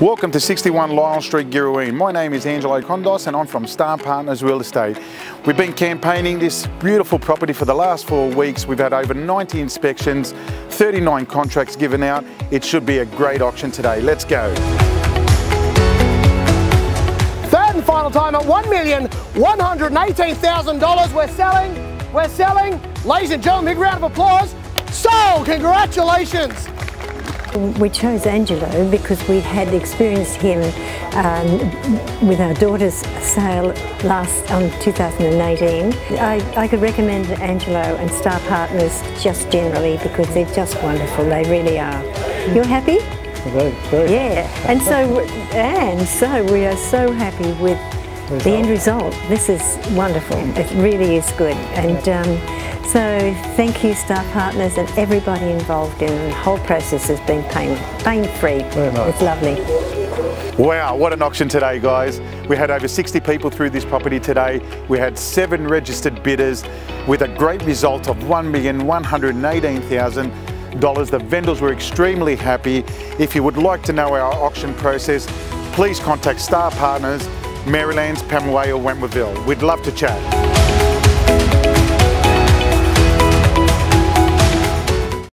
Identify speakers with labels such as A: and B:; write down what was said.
A: Welcome to 61 Lyle Street, Girraween. My name is Angelo Condos and I'm from Starr Partners Real Estate. We've been campaigning this beautiful property for the last four weeks. We've had over 90 inspections, 39 contracts given out. It should be a great auction today. Let's go.
B: Third and final time at $1,118,000 we're selling, we're selling. Ladies and gentlemen, big round of applause. So, congratulations.
C: We chose Angelo because we had experienced him um, with our daughter's sale last um, 2018. I, I could recommend Angelo and Starr Partners just generally because they're just wonderful. They really are. You're happy?
D: Very, very.
C: Yeah, and so and so we are so happy with the end result. This is wonderful. It really is good, and um, so thank you, Starr Partners, and everybody involved in the whole process has been pain pain free.
D: Very nice.
C: It's lovely.
A: Wow, what an auction today, guys. We had over 60 people through this property today. We had seven registered bidders with a great result of $1,118,000. The vendors were extremely happy. If you would like to know our auction process, please contact Starr Partners, Merrylands, Pemulwuy or Wentworthville. We'd love to chat.